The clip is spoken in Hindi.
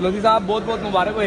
लोधी साहब बहुत बहुत मुबारक हो।